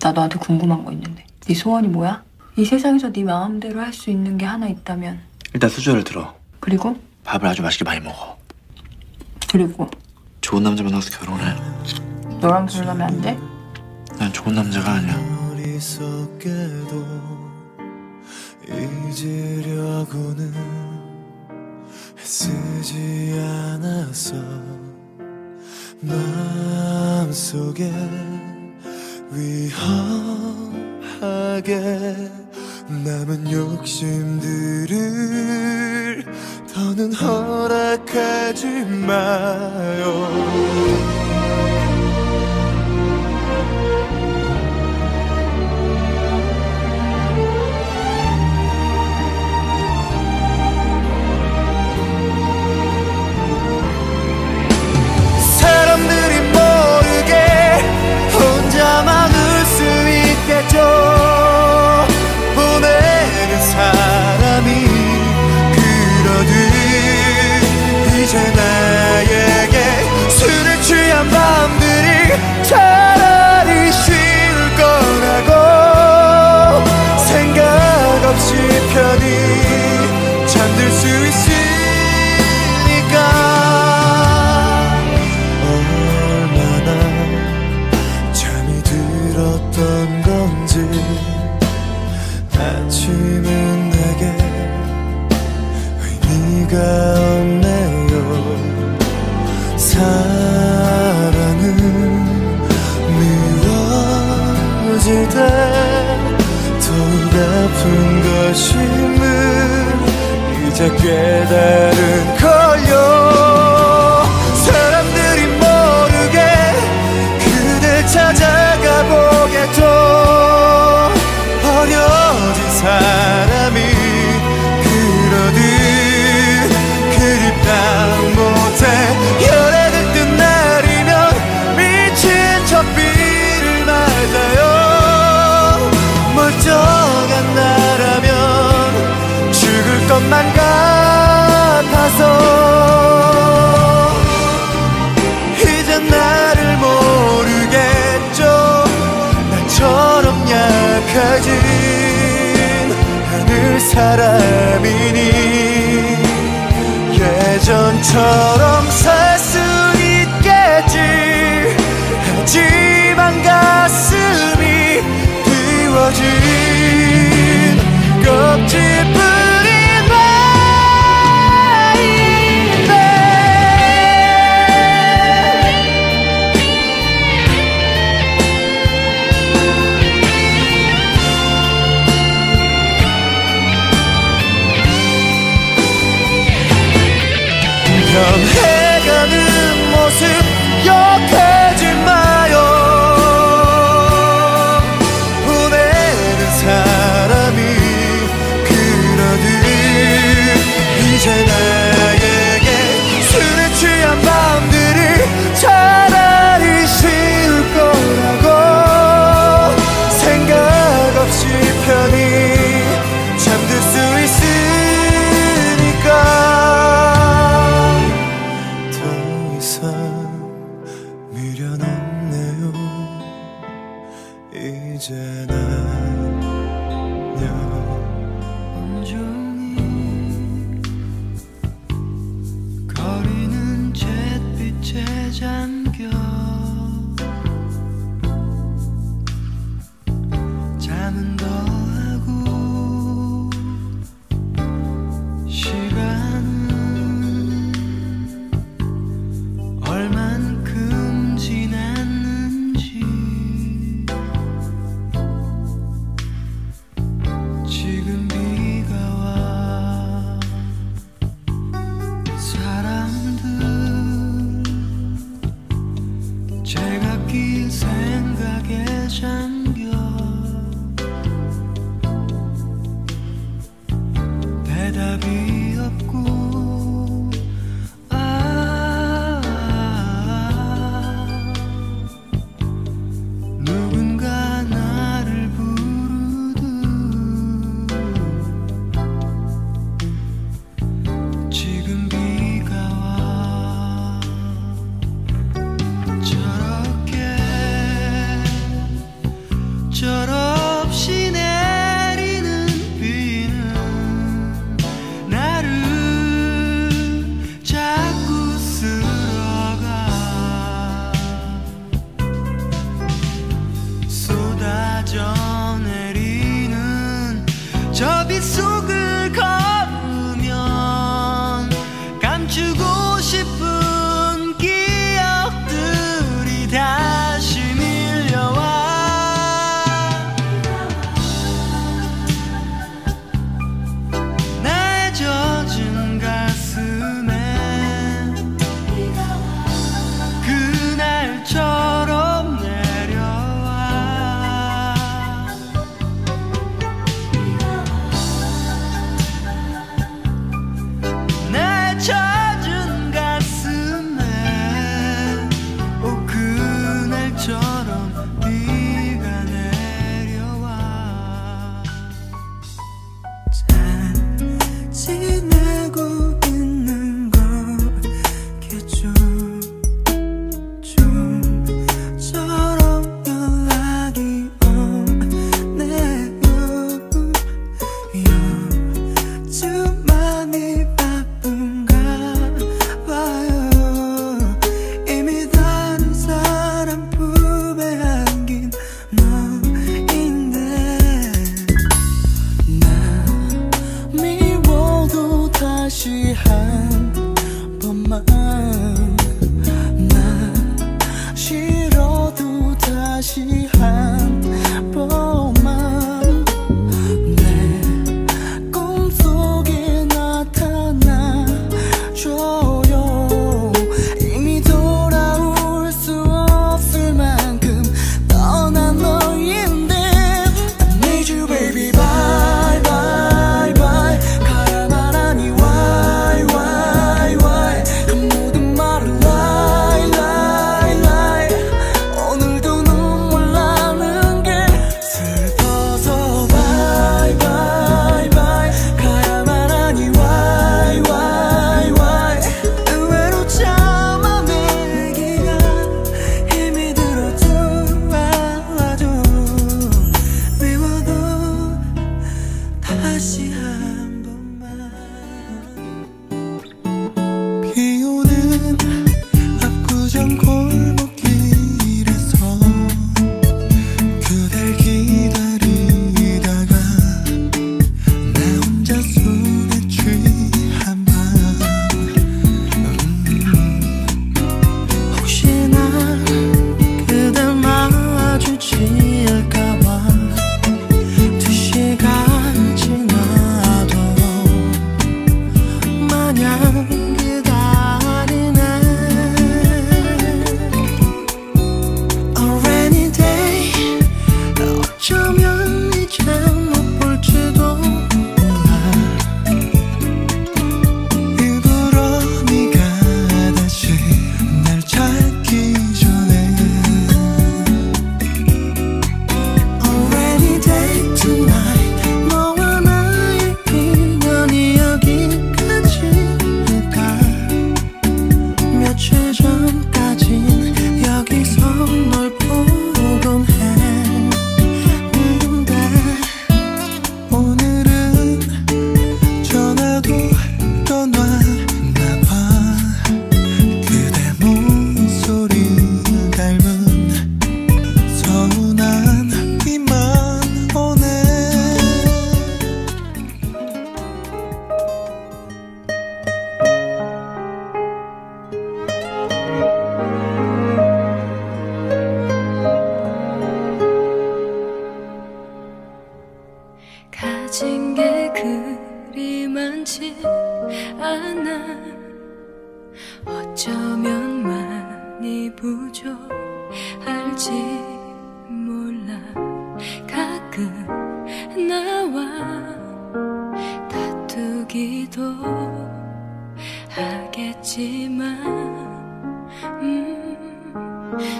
나 너한테 궁금한 거 있는데. 네 소원이 뭐야? 이 세상에서 네 마음대로 할 수 있는 게 하나 있다면. 일단 수저를 들어. 그리고 밥을 아주 맛있게 많이 먹어. 그리고 좋은 남자 만나서 결혼해. 너랑 결혼하면 안 돼? 난 좋은 남자가 아니야. 잊으려고는 애쓰지 않아서 마음속에 위험하게 남은 욕심들을 더는 허락하지 마요 없네요. 사랑은 미워질 때 더욱 아픈 것임을 이제 깨달은 사람이니 예전처럼 살 수 있겠지. 하지만 가슴이 비워진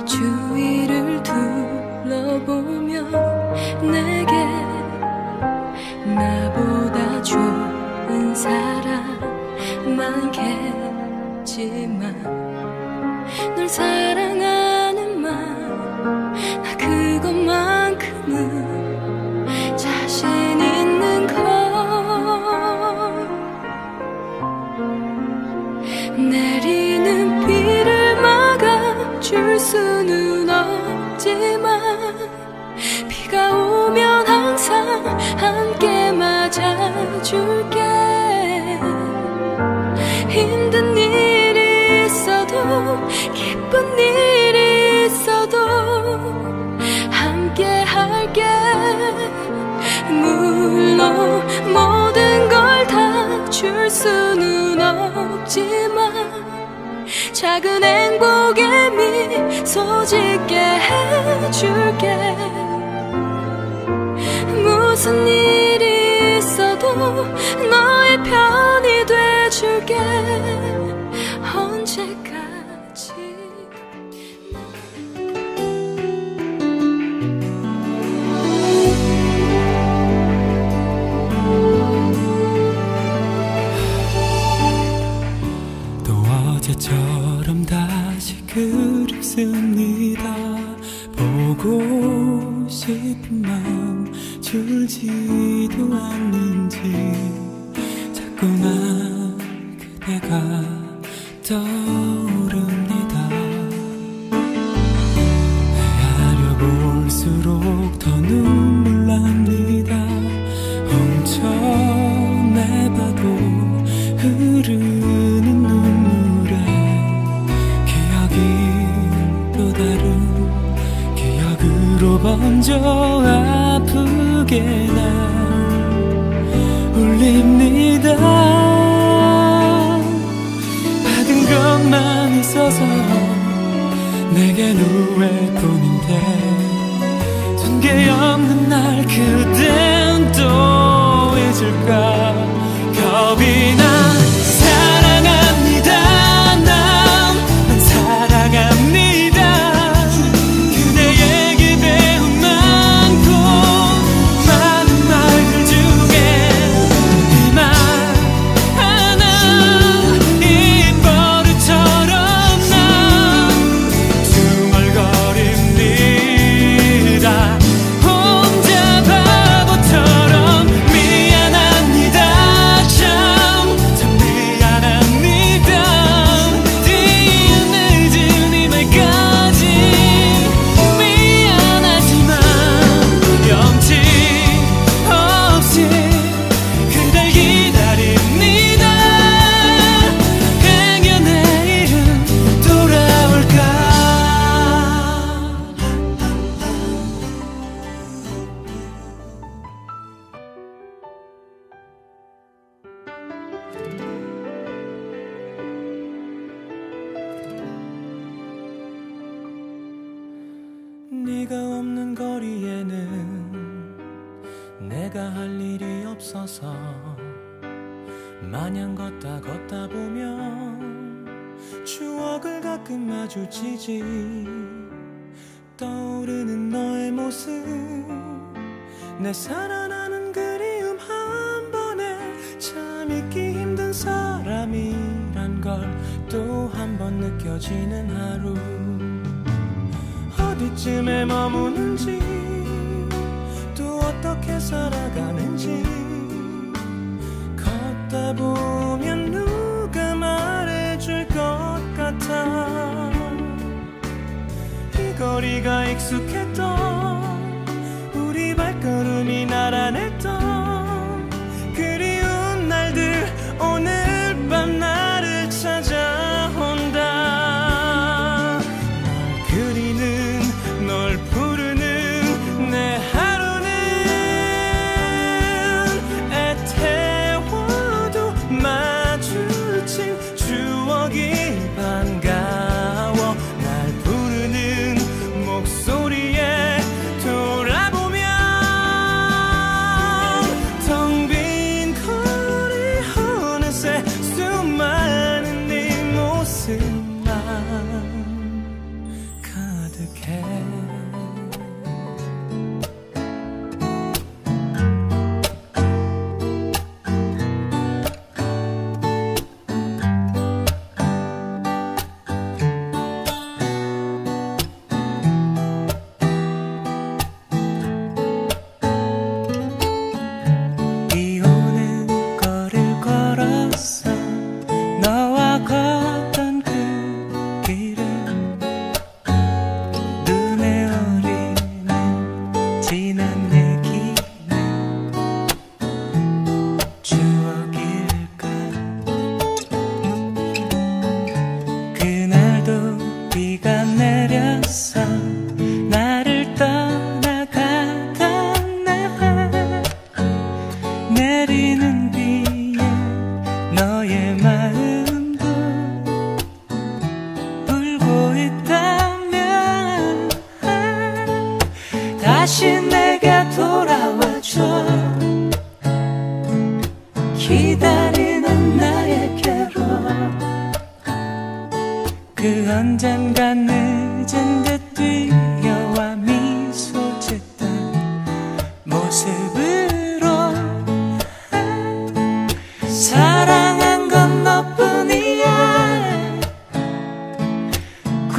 주위를 둘러보면 내게 나보다 좋은 사람 많겠지만 널 사랑 찾아줄게. 힘든 일이 있어도 기쁜 일이 있어도 함께 할게. 물론 모든 걸 다 줄 수는 없지만 작은 행복에 미소 짓게 해줄게. 무슨 일 너의 편이 돼줄게.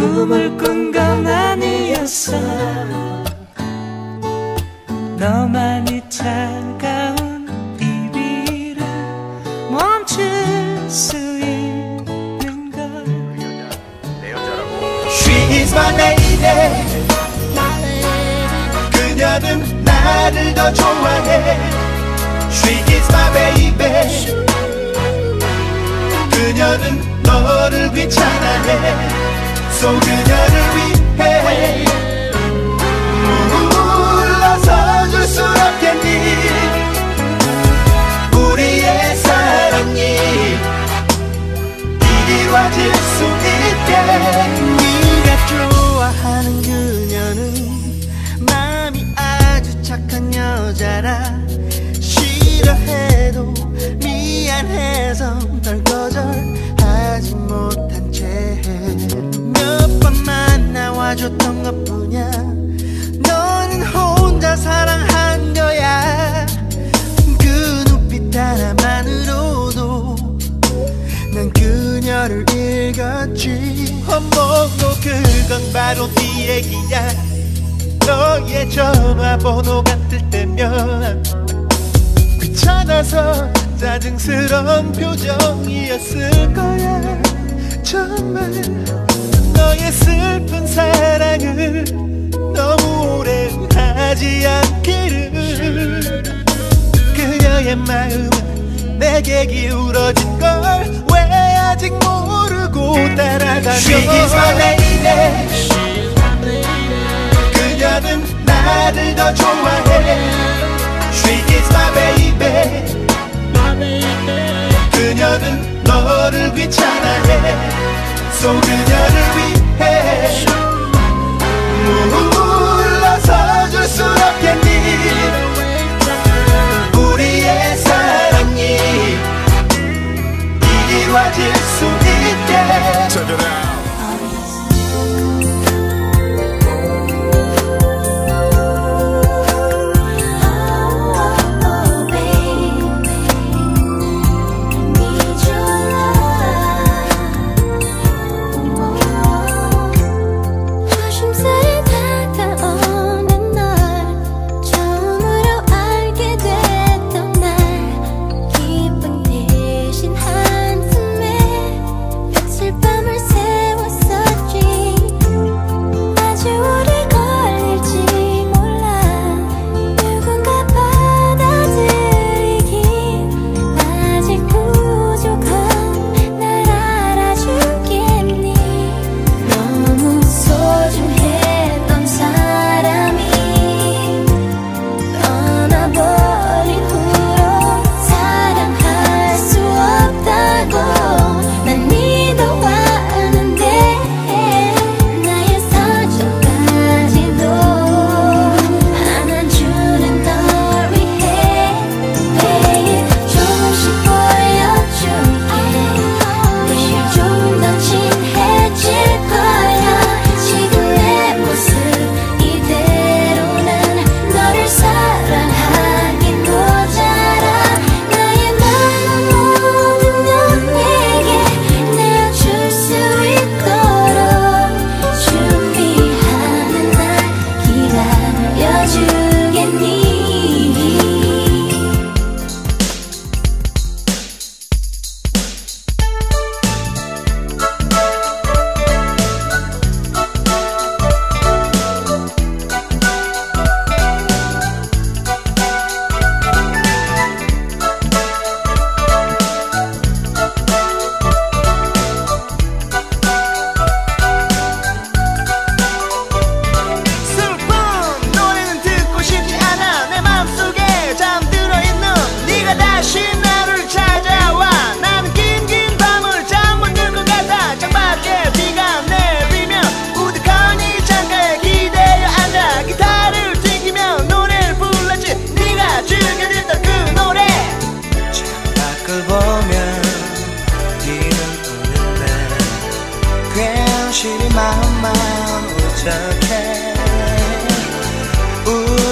꿈을 꾼 건 아니었어. 너만이 차가운 이비를 멈출 수 있는 걸. She is my lady 그녀는 나를 더 좋아해. She is my baby. 그녀는 너를 귀찮아해 So 그녀를 위해 물러서 줄 수 없겠니? 우리의 사랑이 이루어질 수 있게 네가 좋아하는 그녀는 마음이 아주 착한 여자라 싫어해도 미안해서 널 거절하지 만 나와줬던 것뿐이야. 너는 혼자 사랑한 거야. 그 눈빛 하나만으로도 난 그녀를 읽었지. 어머고 그건 바로 네 얘기야. 너의 전화번호가 뜰 때면 귀찮아서 짜증스러운 표정이었을 거야. 정말 너의 슬픈 사랑을 너무 오래 하지 않기를. 그녀의 마음은 내게 기울어진 걸 왜 아직 모르고 따라가며 She is my lady. 그녀는 나를 더 좋아해. She is my baby. 그녀는 너를 귀찮아해 So 그녀를 위해 물러서 줄 수 없겠니? 우리의 사랑이 이루어질 수 있게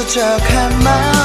부족한 마음.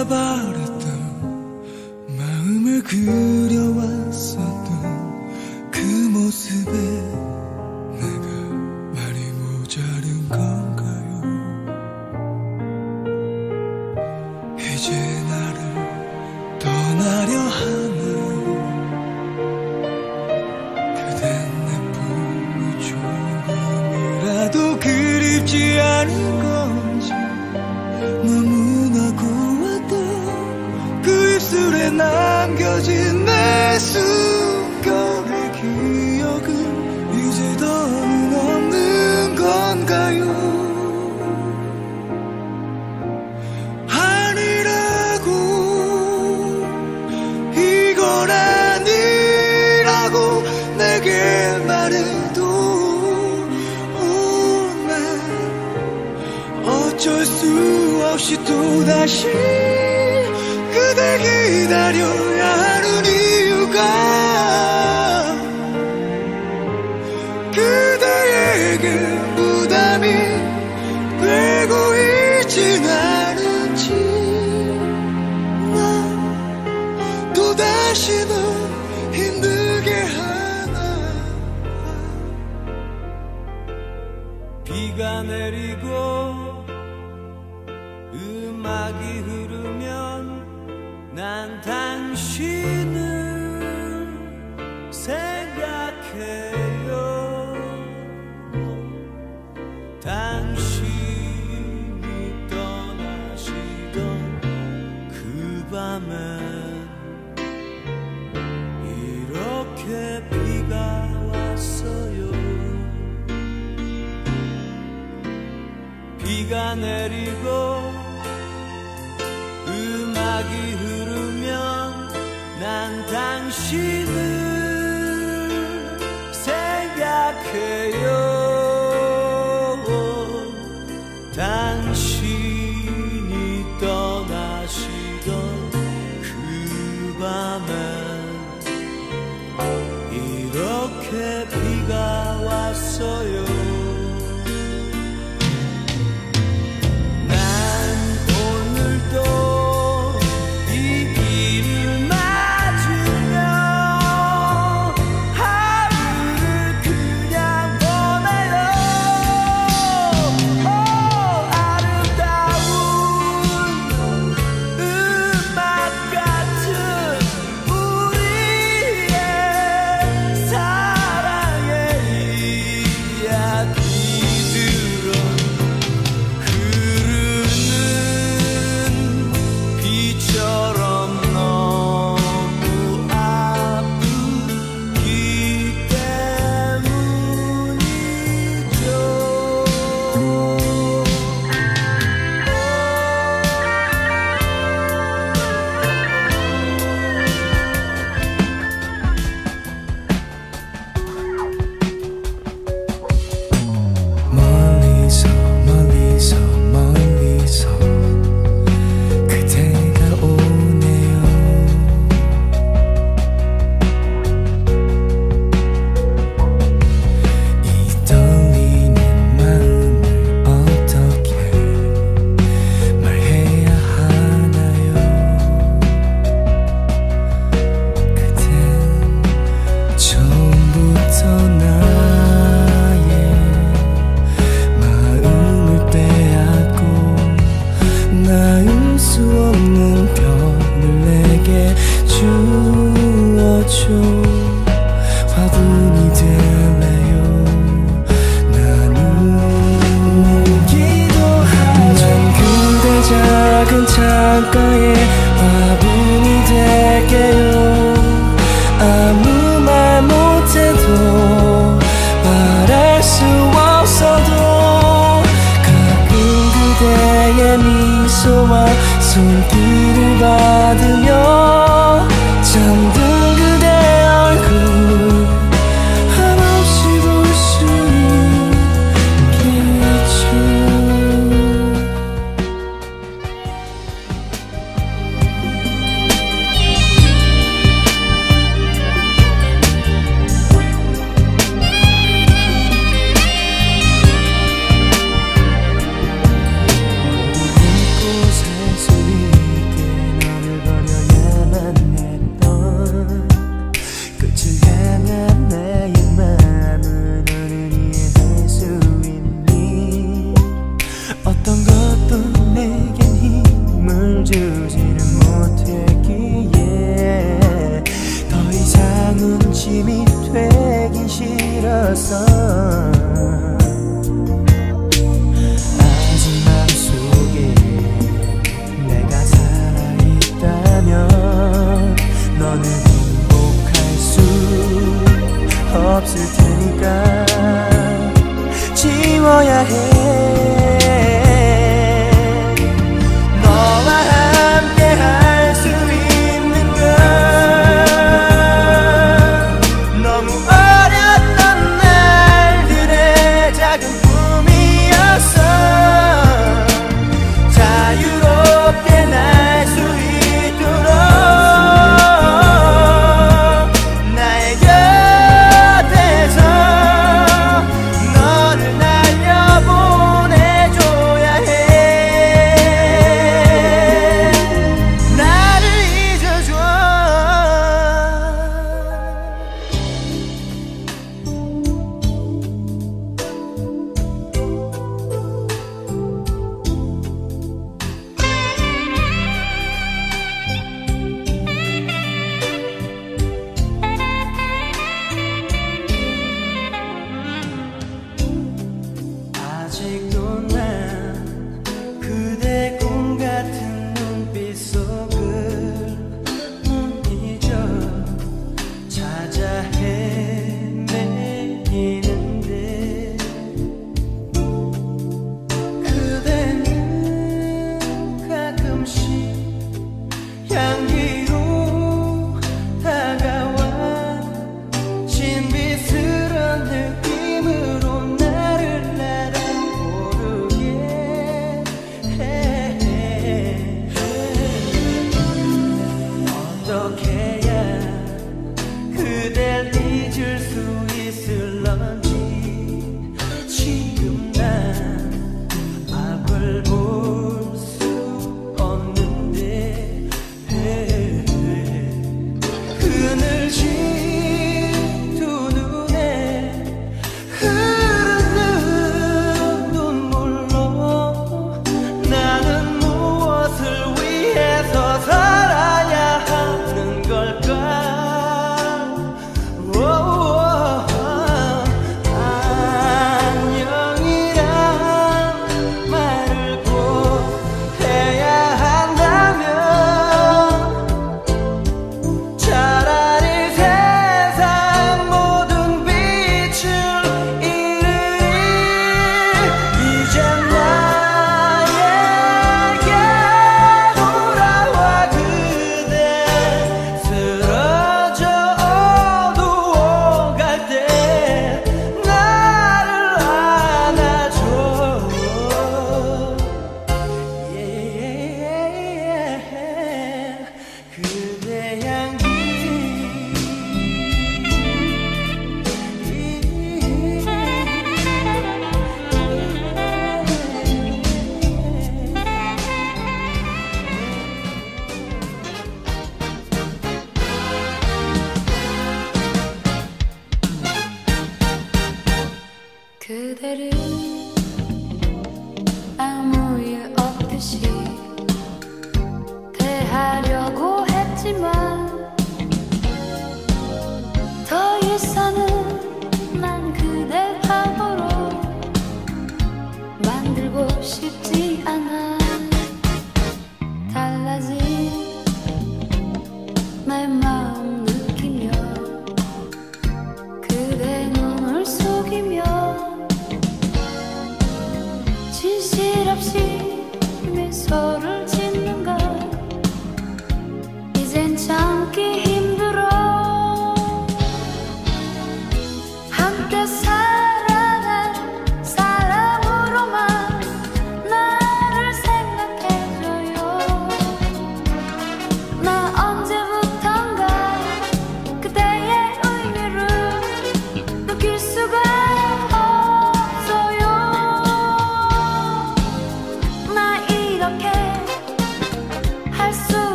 그 또다시 그대 기다려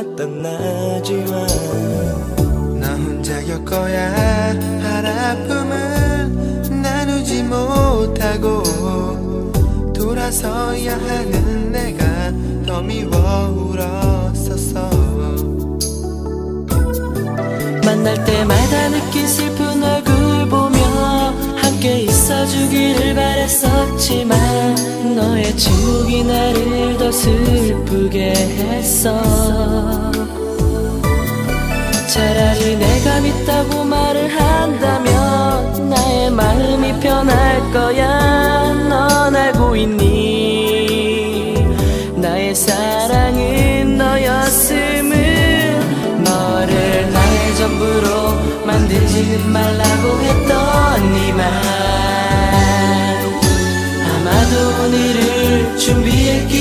너만 떠나지만. 나 혼자 겪어야 할 아픔을 나누지 못하고 돌아서야 하는 내가 더 미워 울었었어. 만날 때마다 느낀 슬픈 얼굴 보며 함께 있어 웃어주길 바랬었지만 너의 침묵이 나를 더 슬프게 했어. 차라리 내가 믿다고 말을 한다면 나의 마음이 편할 거야. 넌 알고 있니? 나의 사랑은 너였음을 너를 나의 전부로 만들지는 말라고 했던 이말 to be a kid.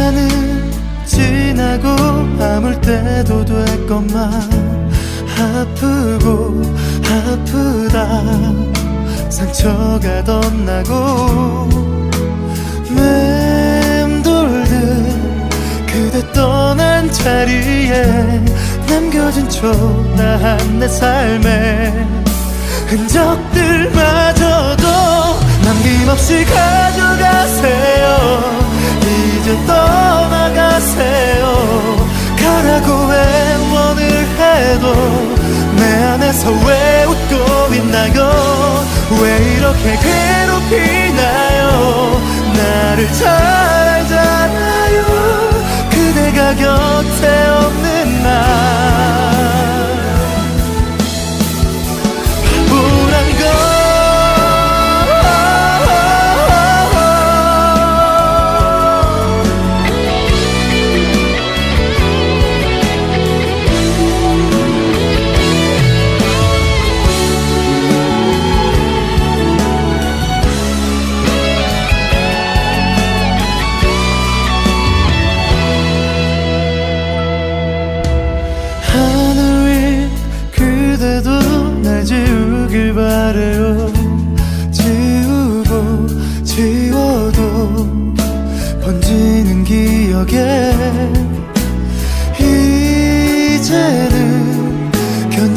시간은 지나고 아물 때도 됐건만 아프고 아프다. 상처가 덧나고 맴돌듯 그대 떠난 자리에 남겨진 초라한 내 삶의 흔적들마저도 남김없이 가져가세요. 이제 떠나가세요. 가라고 애원을 해도 내 안에서 왜 웃고 있나요? 왜 이렇게 괴롭히나요? 나를 잘 알잖아요. 그대가 곁에 없는 날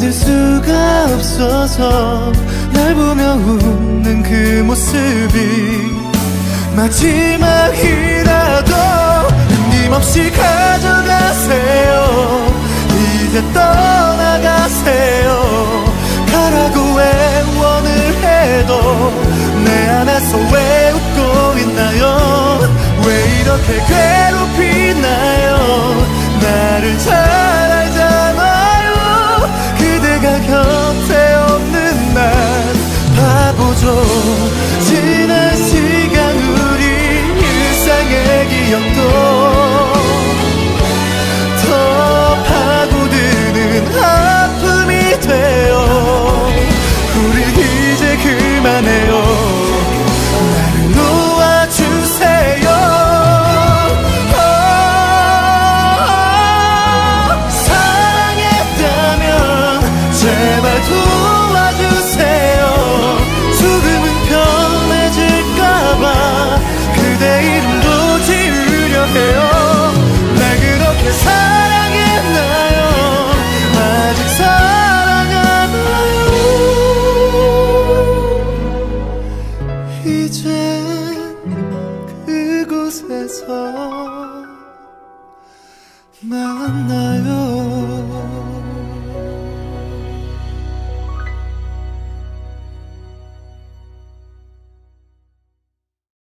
견딜 수가 없어서 날 보며 웃는 그 모습이 마지막이라도 끊임없이 가져가세요. 이제 떠나가세요. 가라고 애원을 해도 내 안에서 왜 웃고 있나요? 왜 이렇게 괴롭히나요? 나를 잘 바